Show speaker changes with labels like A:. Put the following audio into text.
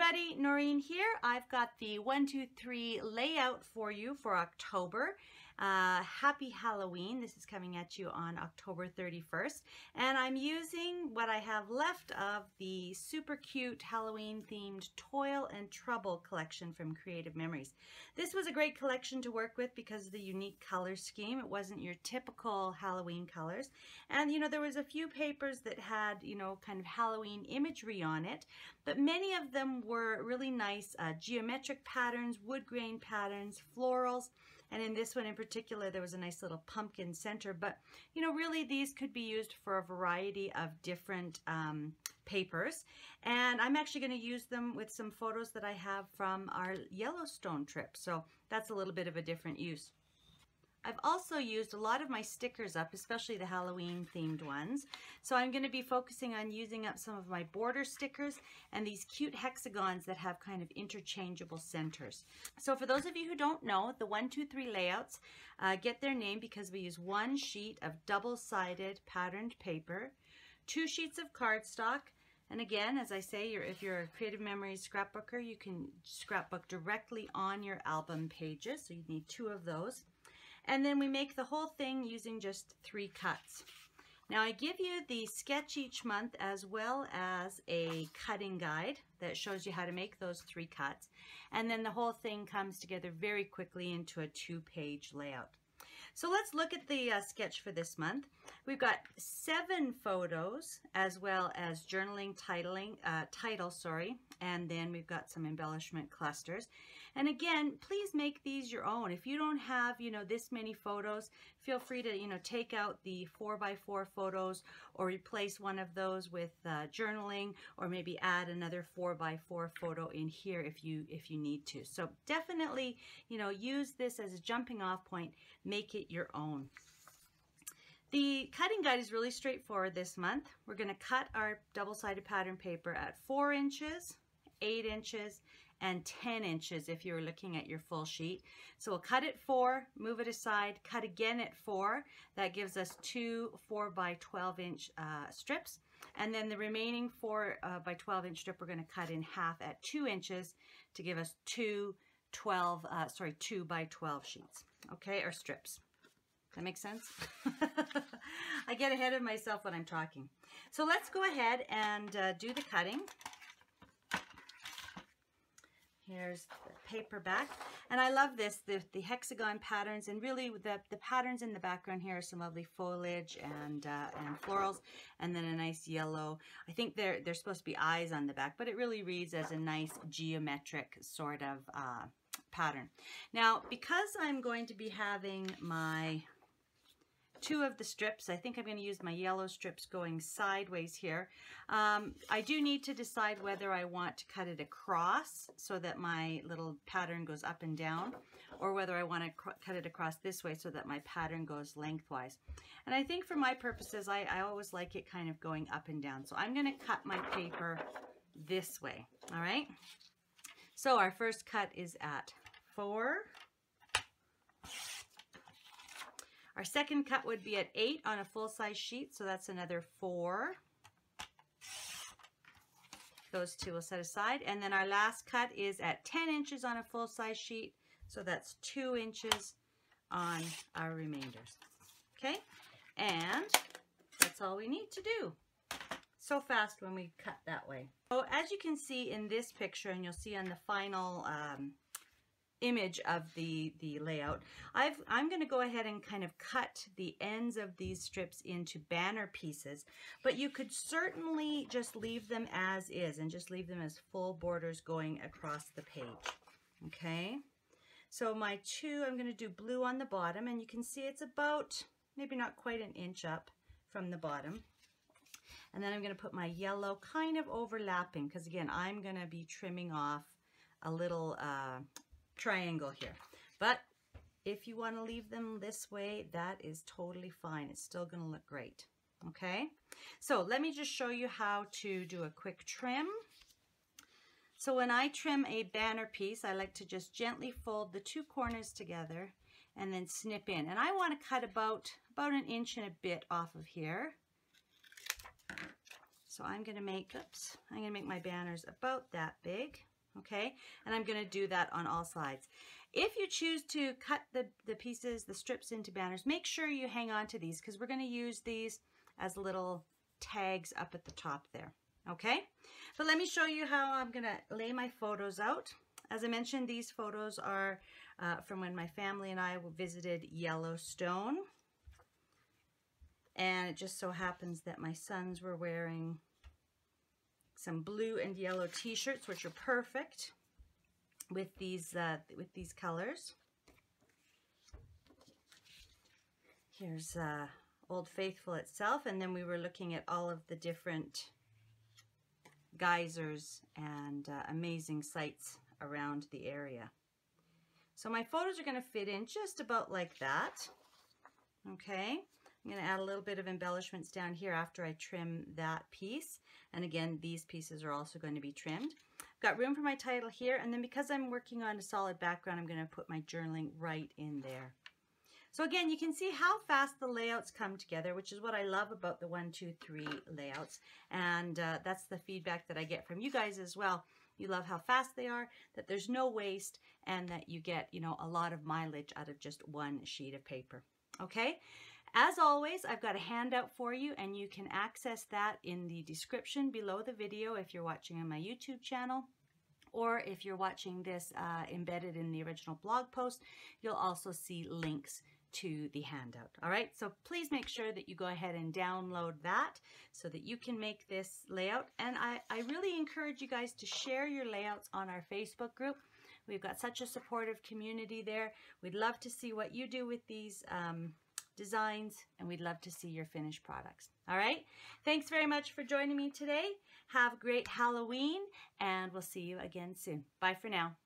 A: everybody, Noreen here. I've got the 123 layout for you for October. Uh, happy Halloween. This is coming at you on October 31st. And I'm using what I have left of the super cute Halloween themed Toil and Trouble collection from Creative Memories. This was a great collection to work with because of the unique color scheme. It wasn't your typical Halloween colors. And you know, there was a few papers that had, you know, kind of Halloween imagery on it, but many of them were really nice uh, geometric patterns, wood grain patterns, florals, and in this one in particular, there was a nice little pumpkin center. But, you know, really these could be used for a variety of different um, papers. And I'm actually going to use them with some photos that I have from our Yellowstone trip. So that's a little bit of a different use. I've also used a lot of my stickers up, especially the Halloween themed ones. So I'm going to be focusing on using up some of my border stickers and these cute hexagons that have kind of interchangeable centers. So for those of you who don't know, the 123 layouts uh, get their name because we use one sheet of double-sided patterned paper, two sheets of cardstock, and again, as I say, you're, if you're a Creative Memories scrapbooker, you can scrapbook directly on your album pages. So you need two of those. And then we make the whole thing using just three cuts. Now I give you the sketch each month as well as a cutting guide that shows you how to make those three cuts. And then the whole thing comes together very quickly into a two-page layout. So let's look at the uh, sketch for this month. We've got seven photos as well as journaling titling, uh, title, sorry, and then we've got some embellishment clusters. And again, please make these your own. If you don't have, you know, this many photos, feel free to, you know, take out the four by four photos or replace one of those with uh, journaling or maybe add another four by four photo in here if you, if you need to. So definitely, you know, use this as a jumping off point, make it your own. The cutting guide is really straightforward this month. We're going to cut our double-sided pattern paper at 4 inches, 8 inches, and 10 inches if you're looking at your full sheet. So we'll cut it 4, move it aside, cut again at 4. That gives us two 4 by 12 inch uh, strips. And then the remaining 4 uh, by 12 inch strip we're going to cut in half at 2 inches to give us two 12, uh, sorry, 2 by 12 sheets, okay, or strips. That makes sense? I get ahead of myself when I'm talking. So let's go ahead and uh, do the cutting. Here's the paperback. And I love this, the, the hexagon patterns, and really the, the patterns in the background here are some lovely foliage and, uh, and florals, and then a nice yellow. I think they're, they're supposed to be eyes on the back, but it really reads as a nice geometric sort of uh, pattern. Now, because I'm going to be having my two of the strips. I think I'm going to use my yellow strips going sideways here. Um, I do need to decide whether I want to cut it across so that my little pattern goes up and down or whether I want to cut it across this way so that my pattern goes lengthwise. And I think for my purposes, I, I always like it kind of going up and down. So I'm going to cut my paper this way, all right? So our first cut is at four, Our second cut would be at 8 on a full-size sheet, so that's another 4. Those two will set aside. And then our last cut is at 10 inches on a full-size sheet, so that's 2 inches on our remainders. Okay? And that's all we need to do. So fast when we cut that way. So as you can see in this picture, and you'll see on the final um, image of the, the layout. I've, I'm going to go ahead and kind of cut the ends of these strips into banner pieces, but you could certainly just leave them as is and just leave them as full borders going across the page. Okay, so my two, I'm going to do blue on the bottom, and you can see it's about, maybe not quite an inch up from the bottom. And then I'm going to put my yellow kind of overlapping, because again, I'm going to be trimming off a little uh, triangle here. But if you want to leave them this way, that is totally fine. It's still going to look great. Okay, so let me just show you how to do a quick trim. So when I trim a banner piece, I like to just gently fold the two corners together and then snip in. And I want to cut about, about an inch and a bit off of here. So I'm going to make, oops, I'm going to make my banners about that big. Okay? And I'm going to do that on all sides. If you choose to cut the, the pieces, the strips into banners, make sure you hang on to these because we're going to use these as little tags up at the top there, okay? But let me show you how I'm going to lay my photos out. As I mentioned, these photos are uh, from when my family and I visited Yellowstone. And it just so happens that my sons were wearing some blue and yellow t-shirts, which are perfect with these uh, with these colors. Here's uh, Old Faithful itself, and then we were looking at all of the different geysers and uh, amazing sights around the area. So my photos are going to fit in just about like that. Okay, I'm going to add a little bit of embellishments down here after I trim that piece. And again, these pieces are also going to be trimmed. I've got room for my title here, and then because I'm working on a solid background, I'm going to put my journaling right in there. So again, you can see how fast the layouts come together, which is what I love about the one, two, three layouts. And uh, that's the feedback that I get from you guys as well. You love how fast they are, that there's no waste, and that you get, you know, a lot of mileage out of just one sheet of paper. Okay? As always, I've got a handout for you and you can access that in the description below the video if you're watching on my YouTube channel or if you're watching this uh, embedded in the original blog post, you'll also see links to the handout. All right, so please make sure that you go ahead and download that so that you can make this layout. And I, I really encourage you guys to share your layouts on our Facebook group. We've got such a supportive community there. We'd love to see what you do with these um, designs and we'd love to see your finished products. All right. Thanks very much for joining me today. Have a great Halloween and we'll see you again soon. Bye for now.